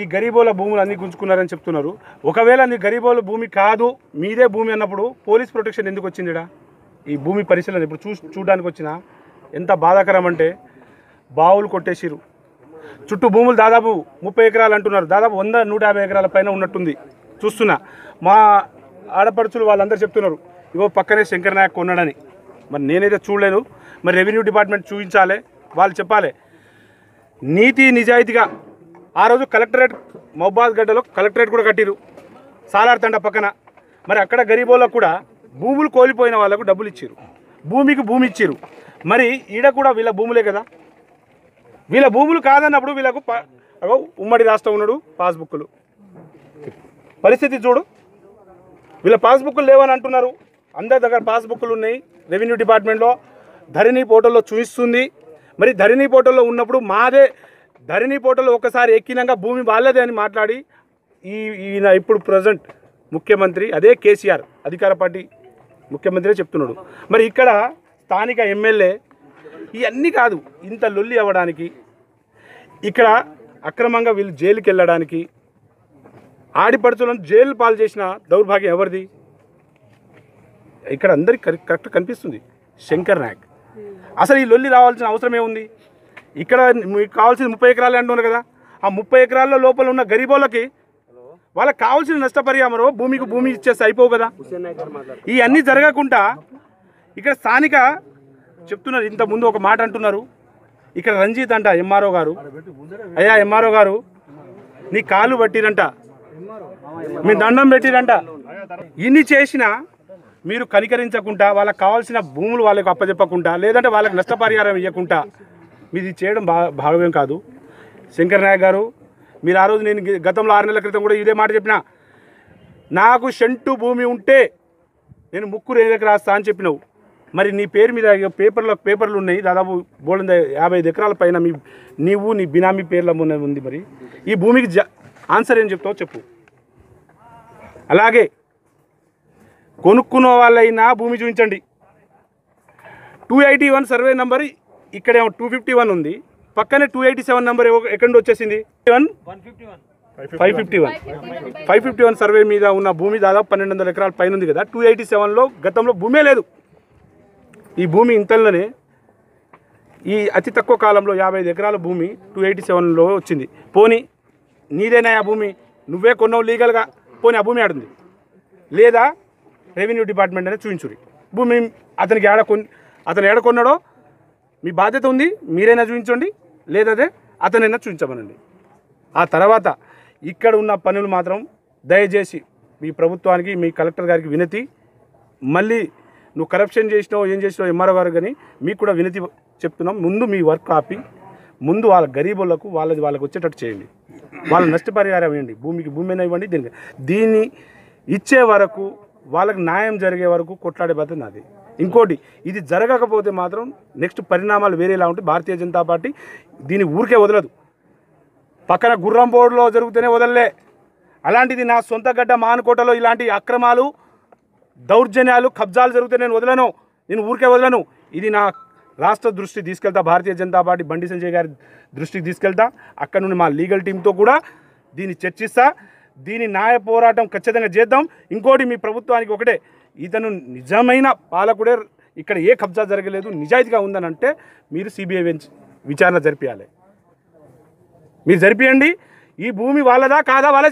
ఈ గరీబోల భూములు అన్ని గుంజుకున్నారని చెప్తున్నారు. ఒకవేళ నీ గరీబోల భూమి కాదు మీదే భూమి అన్నప్పుడు పోలీస్ ప్రొటెక్షన్ ఎందుకు వచ్చిందిడా? ఈ భూమి పరిశీలన ఇప్పుడు చూ చూడడానికి వచ్చిన ఎంత బాధాకరం అంటే బావులు కొట్టేసిరు చుట్టూ భూములు దాదాపు ముప్పై ఎకరాలు అంటున్నారు. దాదాపు వంద నూట యాభై ఎకరాల పైన ఉన్నట్టుంది. చూస్తున్నా. మా ఆడపడుచులు వాళ్ళందరూ చెప్తున్నారు ఇగో పక్కనే శంకర్ నాయక్ కొన్నాడని. మరి నేనైతే చూడలేను. మరి రెవెన్యూ డిపార్ట్మెంట్ చూపించాలి వాళ్ళు చెప్పాలి. నీతి నిజాయితీగా ఆ రోజు కలెక్టరేట్ మహబాద్ గడ్డలో కలెక్టరేట్ కూడా కట్టిరు. సాలార్ తండ పక్కన. మరి అక్కడ గరీబోళ్ళకు కూడా భూములు కోల్పోయిన వాళ్ళకు డబ్బులు ఇచ్చారు. భూమికి భూమి ఇచ్చారు. మరి ఈడ కూడా వీళ్ళ భూములే కదా. వీళ్ళ భూములు కాదన్నప్పుడు వీళ్ళకు ఉమ్మడి రాష్ట్రం ఉన్నాడు పాస్బుక్లు పరిస్థితి చూడు. వీళ్ళ పాస్బుక్లు లేవని అంటున్నారు. అందరి దగ్గర పాస్బుక్లు ఉన్నాయి. రెవెన్యూ డిపార్ట్మెంట్లో ధరణి పోర్టల్లో చూపిస్తుంది. మరి ధరణి పోర్టల్లో ఉన్నప్పుడు మాదే ధరణి పోటలు ఒకసారి ఎక్కినాక భూమి వాళ్ళదే అని మాట్లాడి ఈ ఈయన ఇప్పుడు ప్రజెంట్ ముఖ్యమంత్రి అదే కేసీఆర్ అధికార పార్టీ ముఖ్యమంత్రి చెప్తున్నాడు. మరి ఇక్కడ స్థానిక ఎమ్మెల్యే ఇవన్నీ కాదు ఇంత లొల్లి అవ్వడానికి ఇక్కడ అక్రమంగా వీళ్ళు జైలుకి వెళ్ళడానికి ఆడిపడుచులను జైలు పాలు చేసిన దౌర్భాగ్యం ఎవరిది? ఇక్కడ అందరికి కరెక్ట్ కనిపిస్తుంది శంకర్ నాయక్. అసలు ఈ లొల్లి రావాల్సిన అవసరం ఏముంది ఇక్కడ మీకు కావాల్సిన ముప్పై ఎకరాలు అంటున్నారు కదా. ఆ ముప్పై ఎకరాల లోపల ఉన్న గరీబోళ్ళకి వాళ్ళకి కావాల్సిన నష్టపరిహారం భూమికి భూమి ఇచ్చేస్తే అయిపోవు కదా. ఇవన్నీ జరగకుండా ఇక్కడ స్థానిక చెప్తున్నారు ఇంత ముందు ఒక మాట అంటున్నారు. ఇక్కడ రంజిత్ అంట ఎంఆర్ఓ గారు. అయ్యా ఎంఆర్ఓ గారు నీ కాలు పట్టిరంట. మీ దండం పెట్టిరంట. ఇన్ని చేసినా మీరు కనికరించకుండా వాళ్ళకి కావాల్సిన భూములు వాళ్ళకి అప్పచెప్పకుండా లేదంటే వాళ్ళకి నష్టపరిహారం ఇవ్వకుండా మీది చేయడం బా భావ్యం కాదు. శంకర్ నాయక్ గారు మీరు ఆ రోజు నేను గతంలో ఆరు నెలల క్రితం కూడా ఇదే మాట చెప్పిన నాకు షంటు భూమి ఉంటే నేను ముక్కు రేలకు రాస్తా అని చెప్పినావు. మరి నీ పేరు మీద పేపర్ల పేపర్లో పేపర్లు ఉన్నాయి దాదాపు బోల్డ్ యాభై ఐదు ఎకరాల పైన మీ నీవు నీ బినామీ పేర్ల ఉంది మరి. ఈ భూమికి జ ఆన్సర్ ఏం చెప్తావు చెప్పు. అలాగే కొనుక్కున్న వాళ్ళైనా భూమి చూపించండి. Two eighty one survey number ఇక్కడేమో టూ ఫిఫ్టీ వన్ ఉంది. పక్కనే టూ ఎయిటీ సెవెన్ నెంబర్ ఎక్కడి వచ్చేసింది? One five fifty one five fifty one survey మీద ఉన్న భూమి దాదాపు పన్నెండు వందల ఎకరాల పైన ఉంది కదా. టూ ఎయిటీ సెవెన్లో గతంలో భూమే లేదు. ఈ భూమి ఇంతలోనే ఈ అతి తక్కువ కాలంలో యాభై ఐదు ఎకరాల భూమి టూ ఎయిటీ సెవెన్లో వచ్చింది. పోనీ నీదేనా ఆ భూమి? నువ్వే కొన్నావు లీగల్గా. పోనీ ఆ భూమి ఆడుంది. లేదా రెవెన్యూ డిపార్ట్మెంట్ అనేది చూపించురి భూమి అతనికి ఏడ కొన్ అతను ఏడ కొన్నాడో మీ బాధ్యత ఉంది మీరైనా చూపించండి లేదదే అతనైనా చూపించమనండి. ఆ తర్వాత ఇక్కడ ఉన్న పనులు మాత్రం దయచేసి మీ ప్రభుత్వానికి మీ కలెక్టర్ గారికి వినతి. మళ్ళీ నువ్వు కరప్షన్ చేసినావు ఏం చేసినావు ఎంఆర్ఓ గారు కానీ మీకు కూడా వినతి చెప్తున్నాం. ముందు మీ వర్క్ ఆపి ముందు వాళ్ళ గరీబులకు వాళ్ళది వాళ్ళకి వచ్చేటట్టు చేయండి. వాళ్ళ నష్టపరిహారం ఇవ్వండి. భూమికి భూమి అయినా ఇవ్వండి. దీనికి దీన్ని ఇచ్చే వరకు వాళ్ళకి న్యాయం జరిగే వరకు కొట్లాడే పద్ధతి నాది. ఇంకోటి ఇది జరగకపోతే మాత్రం నెక్స్ట్ పరిణామాలు వేరేలా ఉంటాయి భారతీయ జనతా పార్టీ దీన్ని ఊరికే వదలదు. పక్కన గుర్రం బోర్డులో జరుగుతూనే వదలలే. అలాంటిది నా సొంత గడ్డ మానుకోటలో ఇలాంటి అక్రమాలు దౌర్జన్యాలు కబ్జాలు జరిగితే నేను వదలను. నేను ఊరికే వదలను. ఇది నా రాష్ట్ర దృష్టి తీసుకెళ్తా. భారతీయ జనతా పార్టీ బండి సంజయ్ గారి దృష్టికి తీసుకెళ్తా. అక్కడ నుండి మా లీగల్ టీంతో కూడా దీన్ని చర్చిస్తా. దీని న్యాయ పోరాటం ఖచ్చితంగా చేద్దాం. ఇంకోటి మీ ప్రభుత్వానికి ఒకటే ఇతను నిజమైన పాలకుడే ఇక్కడ ఏ కబ్జా జరగలేదు నిజాయితీగా ఉందని అంటే మీరు సిబిఐ విచారణ జరిపించాలి మీరు జరిపియండి. ఈ భూమి వాళ్ళదా కాదా వాళ్ళే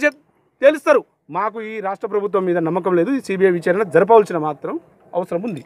తెలుస్తారు. మాకు ఈ రాష్ట్ర ప్రభుత్వం మీద నమ్మకం లేదు. ఈ సిబిఐ విచారణ జరపవలసిన మాత్రం అవసరం ఉంది.